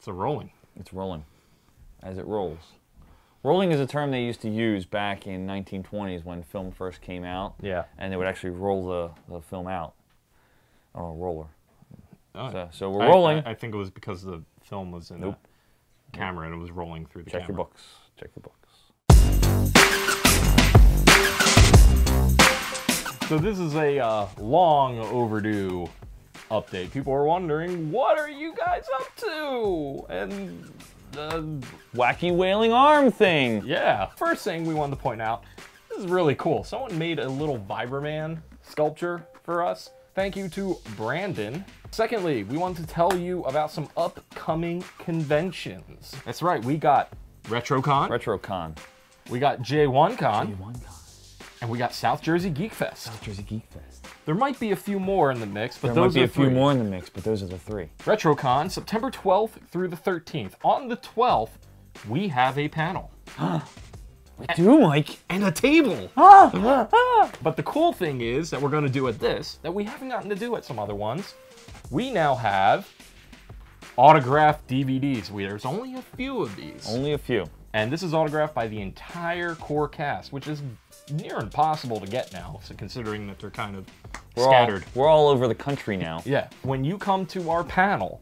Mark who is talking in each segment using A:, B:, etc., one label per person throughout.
A: It's a rolling.
B: It's rolling as it rolls. Rolling is a term they used to use back in 1920s when film first came out.
A: Yeah.
B: And they would actually roll the, the film out on a roller.
A: Oh,
B: So, so we're
A: I-
B: rolling.
A: I, I think it was because the film was in
B: Nope.
A: the camera and it was rolling through the
B: Check your
A: camera.
B: books. Check your books.
A: So this is a uh, long overdue update. People are wondering, what are you guys up to? And the
B: Wacky wailing arm thing.
A: yeah, first thing we wanted to point out, this is really cool. Someone made a little Viberman sculpture for us. Thank you to Brandon. Secondly, we want to tell you about some upcoming conventions. That's right, we got RetroCon,
B: RetroCon.
A: we got J1Con,
B: One
A: and we got South Jersey Geek Fest.
B: South Jersey Geek Fest.
A: There might be a few more in the mix, but
B: There
A: those
B: might be a few more in the mix, but those are the three.
A: RetroCon, September 12th through the 13th. On the 12th, we have a panel
B: We do, Mike.
A: and a table.
B: Ah!
A: But the cool thing is that we're going to do at this that we haven't gotten to do at some other ones. We now have autographed DVDs. We, there's only a few of these.
B: Only a few.
A: And this is autographed by the entire core cast, which is near impossible to get now, so considering that they're kind of
B: We're
A: scattered.
B: All, we're all over the country now.
A: Yeah. When you come to our panel,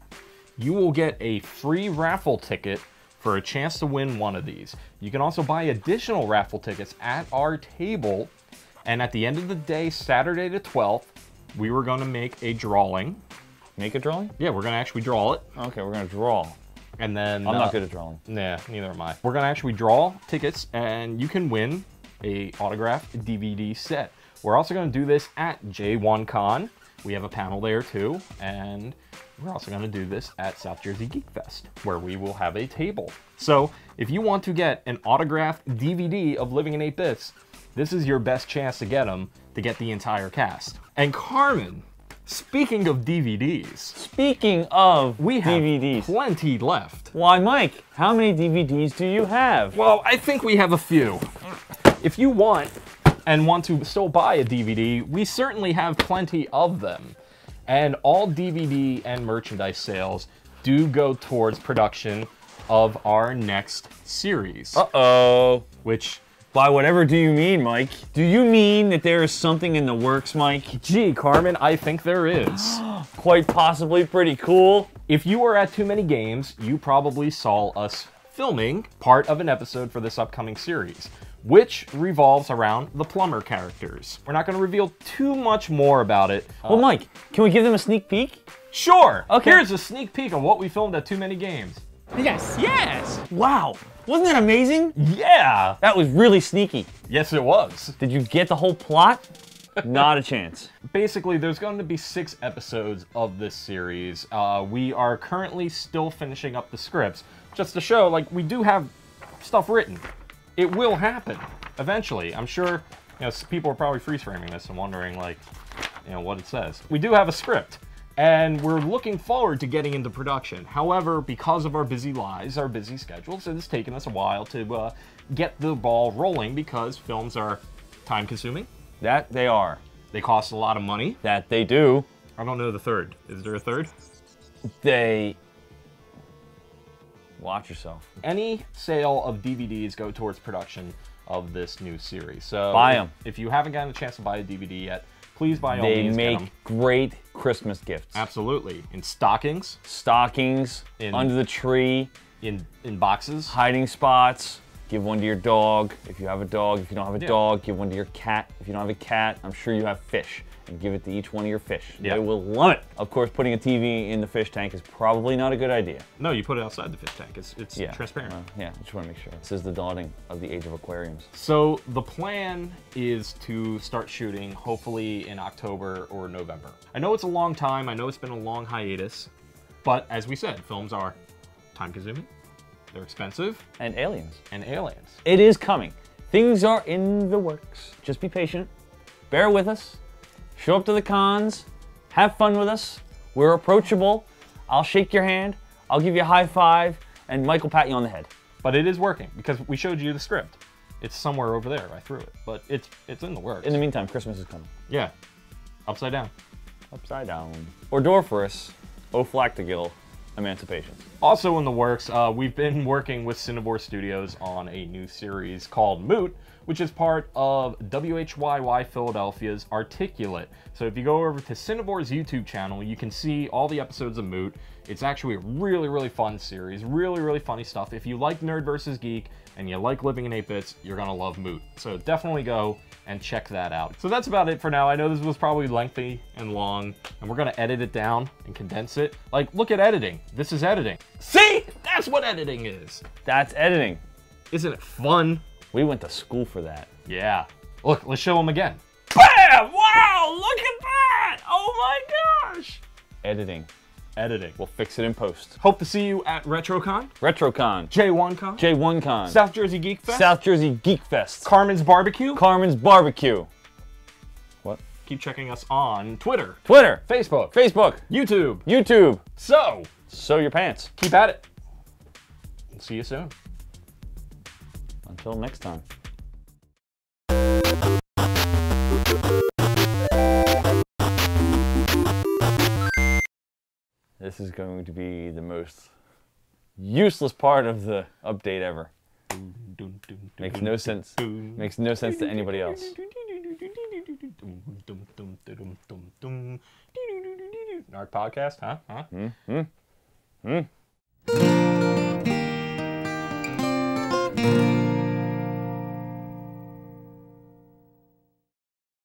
A: you will get a free raffle ticket for a chance to win one of these. You can also buy additional raffle tickets at our table. And at the end of the day, Saturday the 12th, we were going to make a drawing.
B: Make a drawing?
A: Yeah, we're going to actually draw it.
B: Okay, we're gonna draw.
A: And then.
B: I'm
A: uh,
B: not good at drawing.
A: Nah, neither am I. We're gonna actually draw tickets, and you can win a autographed DVD set. We're also gonna do this at J1Con. We have a panel there too, and we're also gonna do this at South Jersey Geek Fest, where we will have a table. So if you want to get an autographed DVD of Living in 8 Bits, this is your best chance to get them to get the entire cast. And Carmen, speaking of DVDs,
B: Speaking of
A: we have
B: DVDs.
A: plenty left.
B: Why, Mike? How many DVDs do you have?
A: Well, I think we have a few. If you want and want to still buy a DVD, we certainly have plenty of them. And all DVD and merchandise sales do go towards production of our next series,
B: Uh oh.
A: which
B: By whatever do you mean, Mike? Do you mean that there is something in the works, Mike?
A: gee, Carmen, I think there is.
B: Quite possibly pretty cool.
A: If you were at Too Many Games, you probably saw us filming part of an episode for this upcoming series, which revolves around the plumber characters. We're not going to reveal too much more about it.
B: Well, uh, Mike, can we give them a sneak peek?
A: Sure.
B: Okay.
A: Here's a sneak peek of what we filmed at Too Many Games.
B: Yes, yes. Wow. Wasn't that amazing?
A: Yeah.
B: That was really sneaky.
A: Yes, it was.
B: Did you get the whole plot? Not a chance.
A: Basically, there's going to be six episodes of this series. Uh, we are currently still finishing up the scripts, just to show, like, we do have stuff written. It will happen eventually. I'm sure, you know, people are probably freeze framing this and wondering, like, you know, what it says. We do have a script, and we're looking forward to getting into production. However, because of our busy lives, our busy schedules, it has taken us a while to uh, get the ball rolling because films are time consuming.
B: That they are.
A: They cost a lot of money.
B: That they do.
A: I don't know the third. Is there a third?
B: They. Watch yourself.
A: Any sale of DVDs go towards production of this new series. So
B: Buy
A: if- If you haven't gotten a chance to buy a DVD yet, please buy all
B: They
A: get
B: great Christmas gifts.
A: Absolutely. In stockings,
B: Stockings,
A: In-
B: under the tree,
A: in in boxes.
B: hiding spots. Give one to your dog if you have a dog. If you don't have a
A: Yeah.
B: dog, give one to your cat. If you don't have a cat, I'm sure you have fish. And give it to each one of your fish.
A: Yeah.
B: They will love it. Of course, putting a TV in the fish tank is probably not a good idea.
A: No, you put it outside the fish tank. It's it's
B: Yeah.
A: transparent.
B: Well, yeah, just want to make sure. This is the dawning of the age of aquariums.
A: So the plan is to start shooting hopefully in October or November. I know it's a long time. I know it's been a long hiatus, but as we said, films are time consuming. They're expensive
B: And aliens.
A: and aliens.
B: It is coming. Things are in the works. Just be patient. Bear with us. Show up to the cons. Have fun with us. We're approachable. I'll shake your hand. I'll give you a high five. And Mike will pat you on the head.
A: But it is working because we showed you the script. It's somewhere over there. I threw it, but it's it's in the works.
B: In the meantime, Christmas is coming.
A: yeah, upside down.
B: Upside down. Or Dorferus. Oflactigil. Emancipation.
A: Also in the works, uh, we've been working with Cinevore Studios on a new series called Moot, which is part of WHYY Philadelphia's Articulate. So if you go over to Cinevore's YouTube channel, you can see all the episodes of Moot. It's actually a really, really fun series, really, really funny stuff. If you like Nerd vs. Geek and you like living in 8 bits, you're gonna love Moot. So definitely go and check that out. So that's about it for now. I know this was probably lengthy and long, and we're gonna edit it down and condense it. Like, look at editing. This is editing. See? That's what editing is.
B: That's editing.
A: Isn't it fun?
B: We went to school for that.
A: Yeah. Look, let's show them again.
B: Bam! Wow! Look at that! Oh my gosh! Editing.
A: Editing.
B: We'll fix it in post.
A: Hope to see you at RetroCon,
B: RetroCon.
A: J1Con,
B: J1Con.
A: South Jersey Geek Fest,
B: South Jersey Geek Fest.
A: Carmen's Barbecue.
B: Carmen's Barbecue. What?
A: Keep checking us on Twitter,
B: Twitter.
A: Facebook,
B: Facebook.
A: YouTube.
B: YouTube.
A: So,
B: Sew your pants.
A: keep at it. See you soon.
B: Until next time. This is going to be the most useless part of the update ever. Makes no sense. Makes no sense to anybody else.
A: Nerd podcast, huh? Huh?
B: Hmm? Hmm?